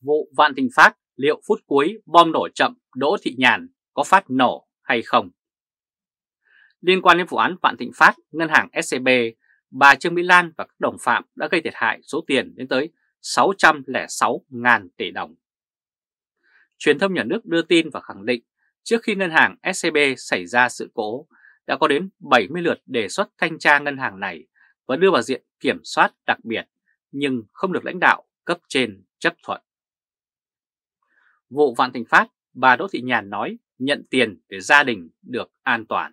Vụ Vạn Thịnh Phát liệu phút cuối bom nổ chậm Đỗ Thị Nhàn có phát nổ hay không? Liên quan đến vụ án Vạn Thịnh Phát, ngân hàng SCB, bà Trương Mỹ Lan và các đồng phạm đã gây thiệt hại số tiền đến tới 606.000 tỷ đồng. Truyền thông nhà nước đưa tin và khẳng định trước khi ngân hàng SCB xảy ra sự cố, đã có đến 70 lượt đề xuất thanh tra ngân hàng này và đưa vào diện kiểm soát đặc biệt, nhưng không được lãnh đạo cấp trên chấp thuận. Vụ Vạn Thịnh Phát, bà Đỗ Thị Nhàn nói nhận tiền để gia đình được an toàn.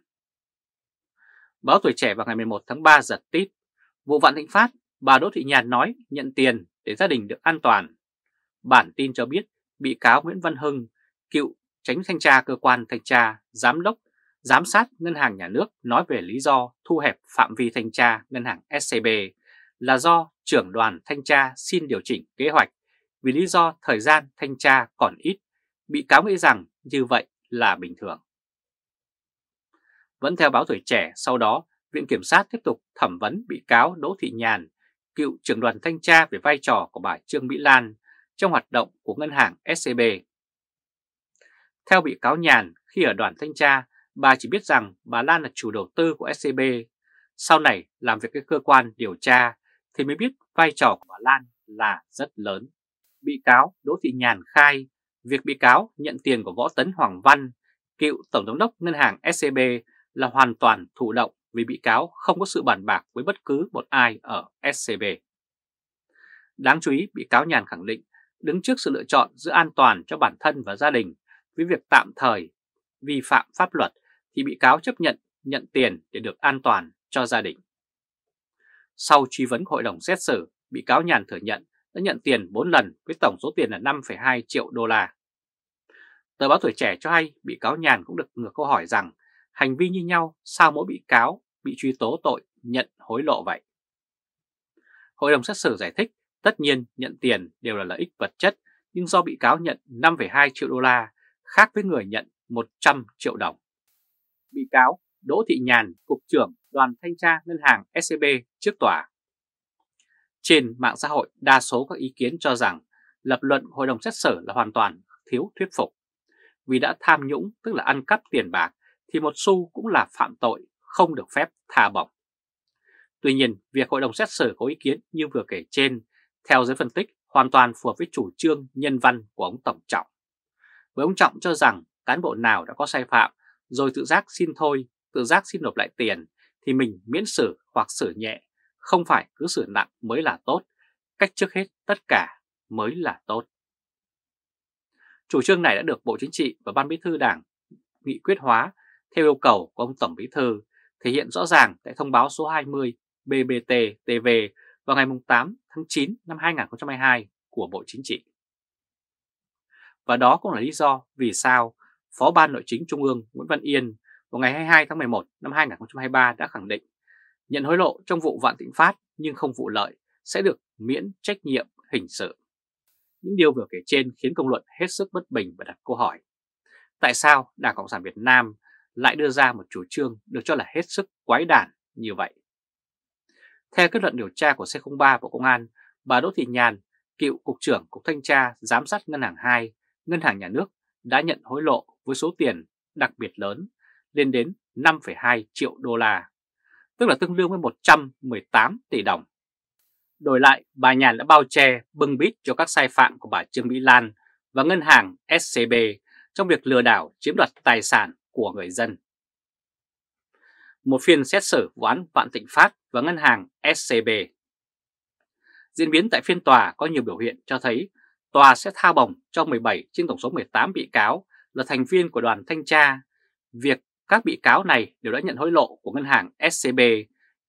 Báo Tuổi Trẻ vào ngày 11 tháng 3 giật tít, vụ Vạn Thịnh Phát, bà Đỗ Thị Nhàn nói nhận tiền để gia đình được an toàn. Bản tin cho biết bị cáo Nguyễn Văn Hưng, cựu tránh thanh tra cơ quan thanh tra, giám đốc, giám sát ngân hàng nhà nước nói về lý do thu hẹp phạm vi thanh tra ngân hàng SCB là do trưởng đoàn thanh tra xin điều chỉnh kế hoạch vì lý do thời gian thanh tra còn ít, bị cáo nghĩ rằng như vậy là bình thường. Vẫn theo báo tuổi trẻ, sau đó Viện Kiểm sát tiếp tục thẩm vấn bị cáo Đỗ Thị Nhàn, cựu trưởng đoàn thanh tra về vai trò của bà Trương Mỹ Lan trong hoạt động của ngân hàng SCB. Theo bị cáo Nhàn, khi ở đoàn thanh tra, bà chỉ biết rằng bà Lan là chủ đầu tư của SCB. Sau này làm việc với cơ quan điều tra thì mới biết vai trò của bà Lan là rất lớn. Bị cáo Đỗ Thị Nhàn khai việc bị cáo nhận tiền của Võ Tấn Hoàng Văn, cựu Tổng giám đốc Ngân hàng SCB là hoàn toàn thụ động vì bị cáo không có sự bàn bạc với bất cứ một ai ở SCB. Đáng chú ý, bị cáo Nhàn khẳng định đứng trước sự lựa chọn giữa an toàn cho bản thân và gia đình với việc tạm thời vi phạm pháp luật thì bị cáo chấp nhận nhận tiền để được an toàn cho gia đình. Sau truy vấn hội đồng xét xử, bị cáo Nhàn thừa nhận đã nhận tiền 4 lần với tổng số tiền là 5,2 triệu đô la. Tờ báo Tuổi Trẻ cho hay bị cáo Nhàn cũng được ngược câu hỏi rằng hành vi như nhau sao mỗi bị cáo bị truy tố tội nhận hối lộ vậy? Hội đồng xét xử giải thích tất nhiên nhận tiền đều là lợi ích vật chất nhưng do bị cáo nhận 5,2 triệu đô la khác với người nhận 100 triệu đồng. Bị cáo Đỗ Thị Nhàn, Cục trưởng Đoàn Thanh tra Ngân hàng SCB trước tòa. Trên mạng xã hội, đa số các ý kiến cho rằng lập luận hội đồng xét xử là hoàn toàn thiếu thuyết phục. Vì đã tham nhũng, tức là ăn cắp tiền bạc, thì một xu cũng là phạm tội, không được phép tha bổng. Tuy nhiên, việc hội đồng xét xử có ý kiến như vừa kể trên, theo giới phân tích, hoàn toàn phù hợp với chủ trương nhân văn của ông Tổng Trọng. Với ông Trọng cho rằng cán bộ nào đã có sai phạm rồi tự giác xin thôi, tự giác xin nộp lại tiền thì mình miễn xử hoặc xử nhẹ, không phải cứ sửa nặng mới là tốt, cách trước hết tất cả mới là tốt. Chủ trương này đã được Bộ Chính trị và Ban Bí thư Đảng nghị quyết hóa theo yêu cầu của ông Tổng Bí thư, thể hiện rõ ràng tại thông báo số 20 BBT-TV vào ngày 8 tháng 9 năm 2022 của Bộ Chính trị. Và đó cũng là lý do vì sao Phó Ban Nội chính Trung ương Nguyễn Văn Yên vào ngày 22 tháng 11 năm 2023 đã khẳng định nhận hối lộ trong vụ Vạn Thịnh Phát nhưng không vụ lợi sẽ được miễn trách nhiệm hình sự. Những điều vừa kể trên khiến công luận hết sức bất bình và đặt câu hỏi. Tại sao Đảng Cộng sản Việt Nam lại đưa ra một chủ trương được cho là hết sức quái đản như vậy? Theo kết luận điều tra của C03 Bộ Công an, bà Đỗ Thị Nhàn, cựu Cục trưởng Cục Thanh tra Giám sát Ngân hàng 2, Ngân hàng Nhà nước đã nhận hối lộ với số tiền đặc biệt lớn lên đến 5,2 triệu đô la, tức là tương đương với 118 tỷ đồng. Đổi lại, bà Nhàn đã bao che bưng bít cho các sai phạm của bà Trương Mỹ Lan và ngân hàng SCB trong việc lừa đảo chiếm đoạt tài sản của người dân. Một phiên xét xử vụ án Vạn Thịnh Phát và ngân hàng SCB. Diễn biến tại phiên tòa có nhiều biểu hiện cho thấy tòa sẽ tha bổng cho 17 trên tổng số 18 bị cáo là thành viên của đoàn thanh tra. Việc các bị cáo này đều đã nhận hối lộ của ngân hàng SCB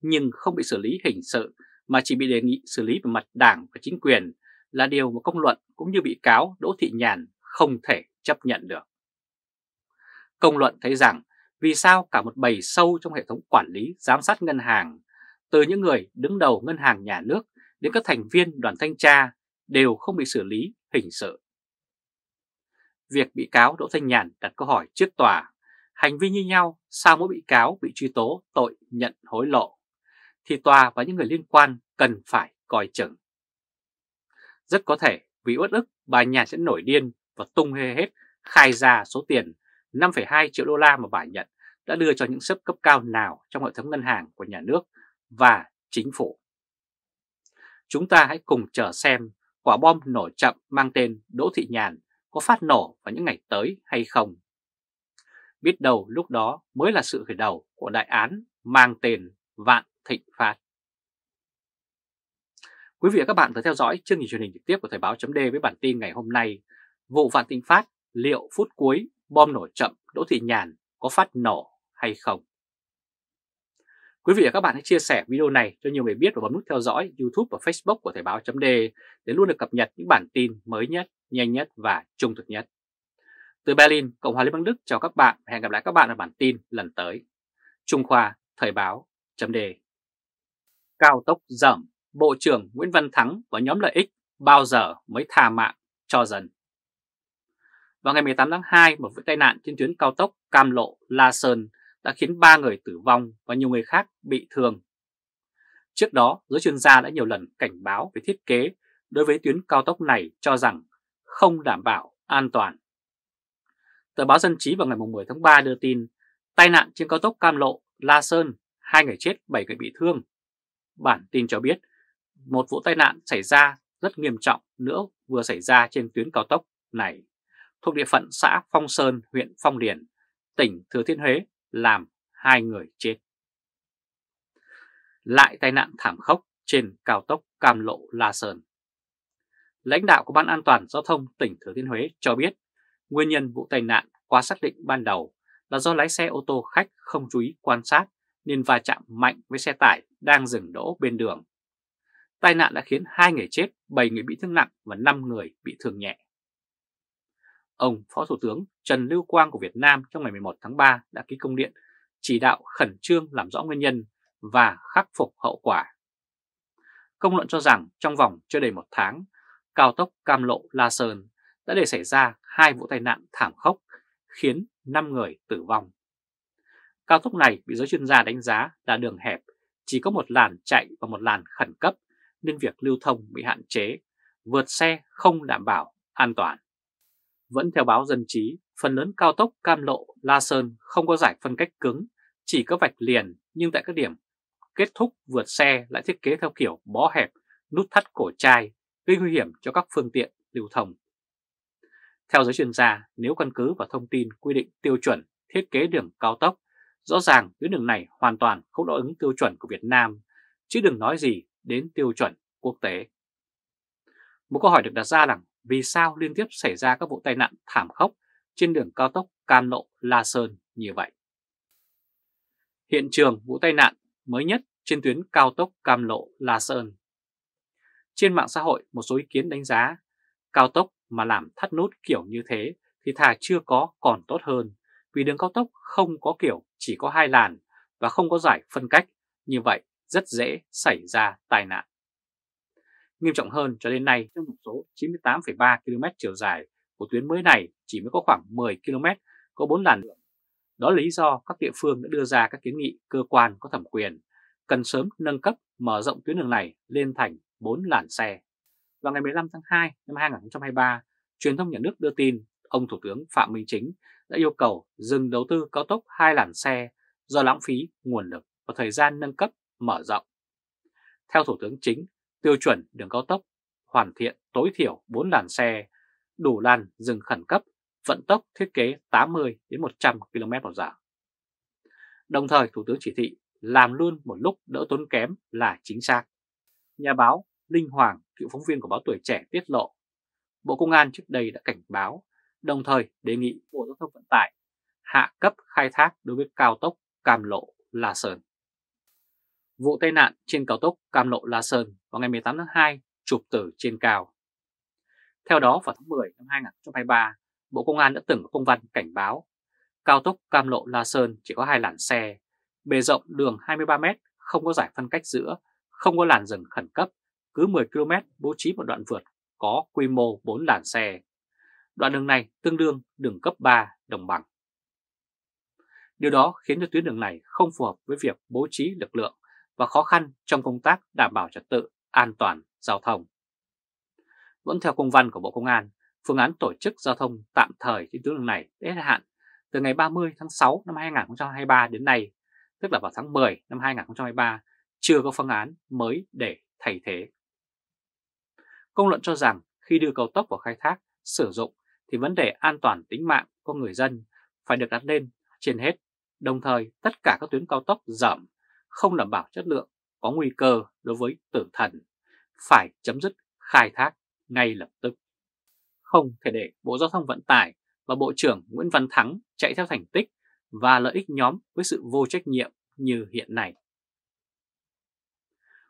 nhưng không bị xử lý hình sự mà chỉ bị đề nghị xử lý về mặt đảng và chính quyền là điều mà công luận cũng như bị cáo Đỗ Thị Nhàn không thể chấp nhận được. Công luận thấy rằng vì sao cả một bầy sâu trong hệ thống quản lý giám sát ngân hàng, từ những người đứng đầu ngân hàng nhà nước đến các thành viên đoàn thanh tra đều không bị xử lý hình sự. Việc bị cáo Đỗ Thanh Nhàn đặt câu hỏi trước tòa, hành vi như nhau sao mỗi bị cáo bị truy tố tội nhận hối lộ, thì tòa và những người liên quan cần phải coi chừng. Rất có thể vì uất ức bà Nhàn sẽ nổi điên và tung hê hết khai ra số tiền 5,2 triệu đô la mà bà nhận đã đưa cho những sếp cấp cao nào trong hệ thống ngân hàng của nhà nước và chính phủ. Chúng ta hãy cùng chờ xem quả bom nổ chậm mang tên Đỗ Thị Nhàn có phát nổ vào những ngày tới hay không. Biết đâu lúc đó mới là sự khởi đầu của đại án mang tên Vạn Thịnh Phát. Quý vị và các bạn vừa theo dõi chương trình truyền hình trực tiếp của Thời báo chấm với bản tin ngày hôm nay. Vụ Vạn Thịnh Phát liệu phút cuối bom nổ chậm Đỗ Thị Nhàn có phát nổ hay không? Quý vị và các bạn hãy chia sẻ video này cho nhiều người biết và bấm nút theo dõi YouTube và Facebook của Thời báo chấm để luôn được cập nhật những bản tin mới nhất, nhanh nhất và trung thực nhất. Từ Berlin, Cộng hòa Liên bang Đức chào các bạn và hẹn gặp lại các bạn ở bản tin lần tới. Trung Khoa Thời báo chấm đề. Cao tốc giảm, Bộ trưởng Nguyễn Văn Thắng và nhóm lợi ích bao giờ mới tha mạng cho dân. Vào ngày 18 tháng 2, một vụ tai nạn trên tuyến cao tốc Cam Lộ – La Sơn đã khiến 3 người tử vong và nhiều người khác bị thương. Trước đó, giới chuyên gia đã nhiều lần cảnh báo về thiết kế đối với tuyến cao tốc này cho rằng không đảm bảo an toàn. Tờ báo Dân chí vào ngày 10 tháng 3 đưa tin tai nạn trên cao tốc Cam Lộ – La Sơn, hai người chết, 7 người bị thương. Bản tin cho biết một vụ tai nạn xảy ra rất nghiêm trọng nữa vừa xảy ra trên tuyến cao tốc này thuộc địa phận xã Phong Sơn, huyện Phong Điền, tỉnh Thừa Thiên Huế làm hai người chết. Lại tai nạn thảm khốc trên cao tốc Cam Lộ La Sơn. Lãnh đạo của Ban An toàn Giao thông tỉnh Thừa Thiên Huế cho biết nguyên nhân vụ tai nạn qua xác định ban đầu là do lái xe ô tô khách không chú ý quan sát nên va chạm mạnh với xe tải đang dừng đỗ bên đường. Tai nạn đã khiến hai người chết, 7 người bị thương nặng và 5 người bị thương nhẹ. Ông Phó Thủ tướng Trần Lưu Quang của Việt Nam trong ngày 11 tháng 3 đã ký công điện chỉ đạo khẩn trương làm rõ nguyên nhân và khắc phục hậu quả. Công luận cho rằng trong vòng chưa đầy một tháng, cao tốc Cam Lộ La Sơn đã để xảy ra hai vụ tai nạn thảm khốc khiến 5 người tử vong. Cao tốc này bị giới chuyên gia đánh giá là đường hẹp, chỉ có một làn chạy và một làn khẩn cấp nên việc lưu thông bị hạn chế, vượt xe không đảm bảo an toàn. Vẫn theo báo dân trí, phần lớn cao tốc Cam Lộ, La Sơn không có giải phân cách cứng, chỉ có vạch liền nhưng tại các điểm kết thúc vượt xe lại thiết kế theo kiểu bó hẹp, nút thắt cổ chai, gây nguy hiểm cho các phương tiện lưu thông. Theo giới chuyên gia, nếu căn cứ vào thông tin quy định tiêu chuẩn thiết kế đường cao tốc, rõ ràng tuyến đường này hoàn toàn không đáp ứng tiêu chuẩn của Việt Nam, chứ đừng nói gì đến tiêu chuẩn quốc tế. Một câu hỏi được đặt ra là vì sao liên tiếp xảy ra các vụ tai nạn thảm khốc trên đường cao tốc Cam Lộ La Sơn như vậy. Hiện trường vụ tai nạn mới nhất trên tuyến cao tốc Cam Lộ La Sơn. Trên mạng xã hội một số ý kiến đánh giá cao tốc mà làm thắt nút kiểu như thế thì thà chưa có còn tốt hơn vì đường cao tốc không có kiểu chỉ có hai làn và không có giải phân cách như vậy rất dễ xảy ra tai nạn. Nghiêm trọng hơn cho đến nay trong một số 98,3 km chiều dài của tuyến mới này chỉ mới có khoảng 10 km có 4 làn đường. Đó là lý do các địa phương đã đưa ra các kiến nghị cơ quan có thẩm quyền cần sớm nâng cấp mở rộng tuyến đường này lên thành 4 làn xe. Vào ngày 15 tháng 2 năm 2023, truyền thông nhà nước đưa tin ông Thủ tướng Phạm Minh Chính đã yêu cầu dừng đầu tư cao tốc hai làn xe do lãng phí nguồn lực và thời gian nâng cấp mở rộng. Theo Thủ tướng Chính, tiêu chuẩn đường cao tốc hoàn thiện tối thiểu 4 làn xe, đủ làn dừng khẩn cấp, vận tốc thiết kế 80 đến 100 km/h. Đồng thời Thủ tướng chỉ thị làm luôn một lúc đỡ tốn kém là chính xác. Nhà báo Linh Hoàng, cựu phóng viên của báo Tuổi Trẻ tiết lộ, Bộ Công an trước đây đã cảnh báo, đồng thời đề nghị Bộ Giao thông Vận tải hạ cấp khai thác đối với cao tốc Cam Lộ La Sơn. Vụ tai nạn trên cao tốc Cam Lộ La Sơn vào ngày 18 tháng 2 chụp từ trên cao. Theo đó vào tháng 10 năm 2023, Bộ Công an đã từng có công văn cảnh báo cao tốc Cam Lộ La Sơn chỉ có hai làn xe, bề rộng đường 23m, không có giải phân cách giữa, không có làn dừng khẩn cấp, cứ 10 km bố trí một đoạn vượt có quy mô 4 làn xe. Đoạn đường này tương đương đường cấp 3 đồng bằng. Điều đó khiến cho tuyến đường này không phù hợp với việc bố trí lực lượng và khó khăn trong công tác đảm bảo trật tự an toàn giao thông. Vẫn theo công văn của Bộ Công an, phương án tổ chức giao thông tạm thời trên tuyến đường này hết hạn từ ngày 30 tháng 6 năm 2023 đến nay, tức là vào tháng 10 năm 2023, chưa có phương án mới để thay thế. Công luận cho rằng khi đưa cầu tốc vào khai thác, sử dụng thì vấn đề an toàn tính mạng của người dân phải được đặt lên trên hết. Đồng thời, tất cả các tuyến cao tốc giảm, không đảm bảo chất lượng, có nguy cơ đối với tử thần, phải chấm dứt khai thác ngay lập tức. Không thể để Bộ Giao thông Vận tải và Bộ trưởng Nguyễn Văn Thắng chạy theo thành tích và lợi ích nhóm với sự vô trách nhiệm như hiện nay.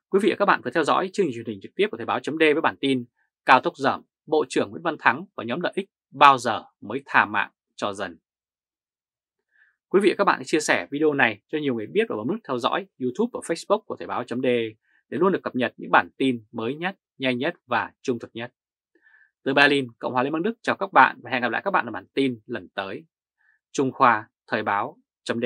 Quý vị và các bạn vừa theo dõi chương trình truyền hình trực tiếp của Thời báo chấm với bản tin Cao tốc giảm, Bộ trưởng Nguyễn Văn Thắng và nhóm lợi ích bao giờ mới thả mạng cho dân. Quý vị và các bạn hãy chia sẻ video này cho nhiều người biết và bấm nút theo dõi YouTube và Facebook của Thời báo chấm để luôn được cập nhật những bản tin mới nhất, nhanh nhất và trung thực nhất. Từ Berlin, Cộng hòa Liên bang Đức chào các bạn và hẹn gặp lại các bạn ở bản tin lần tới. Trung Khoa Thời báo chấm